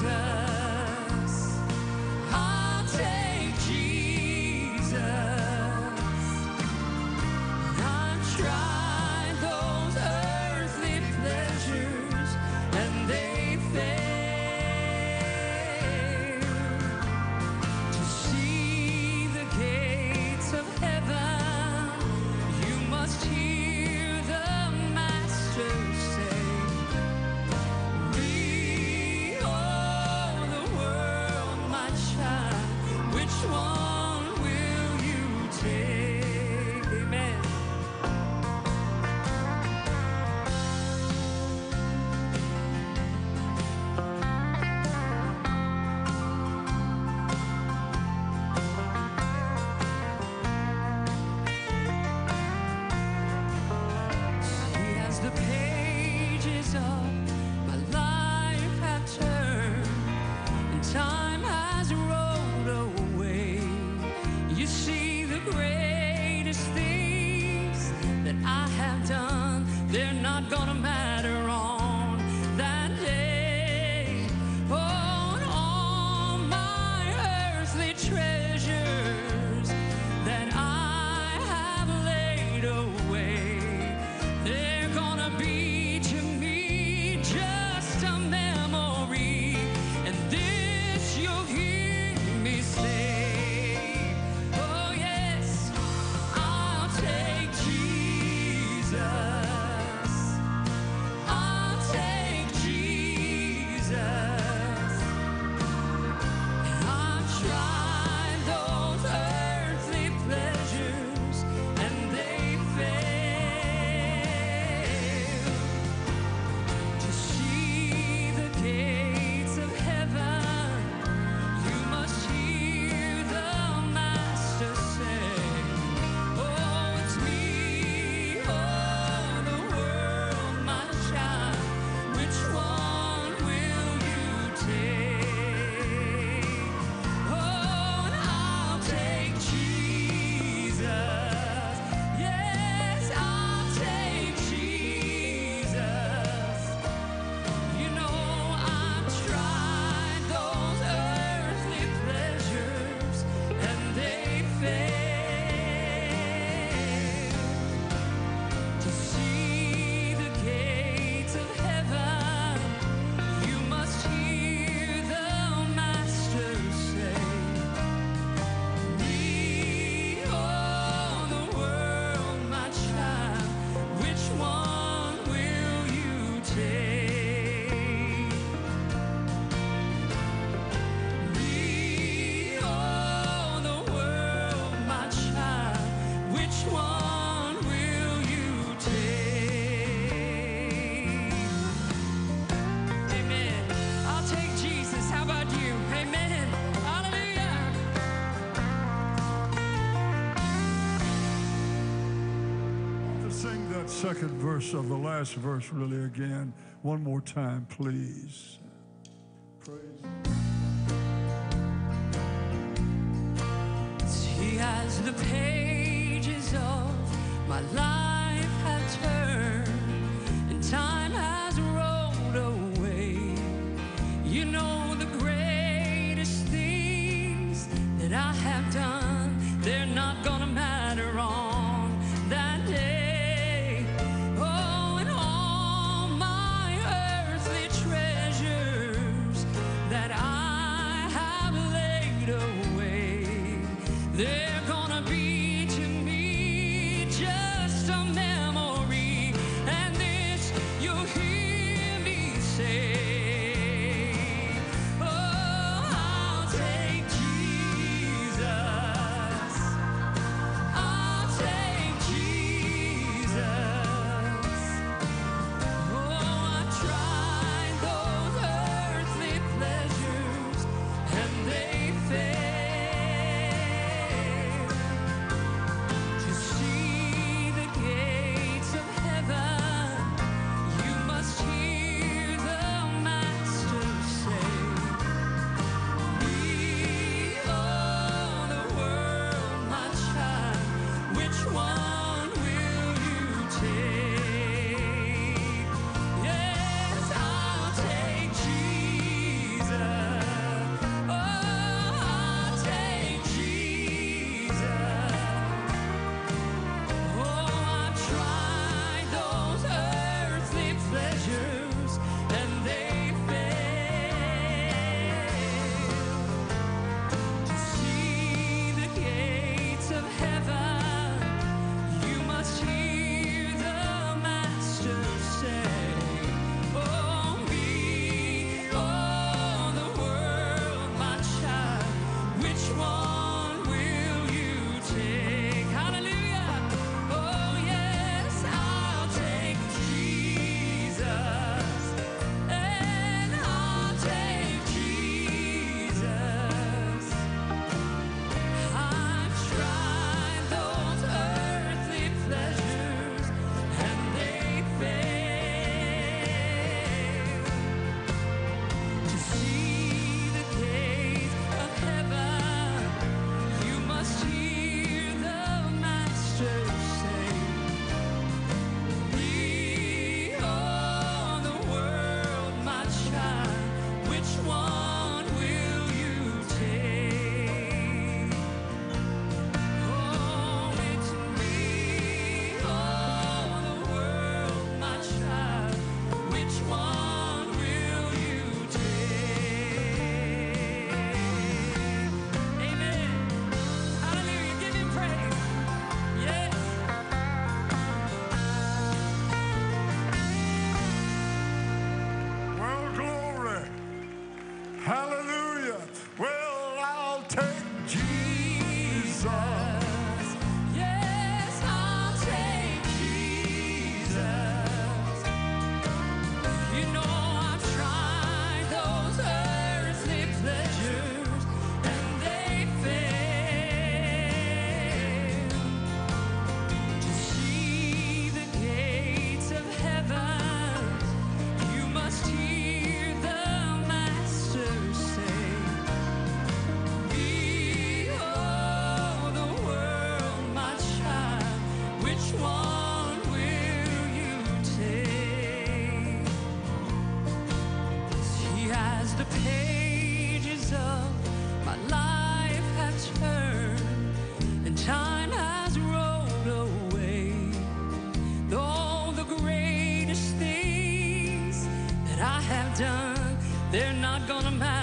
Jesus. not gonna matter. second verse of the last verse, really, again, one more time, please. Praise. The pages of my life have turned, and time has rolled away. You know the greatest things that I have done, they're not gonna matter on. say not gonna matter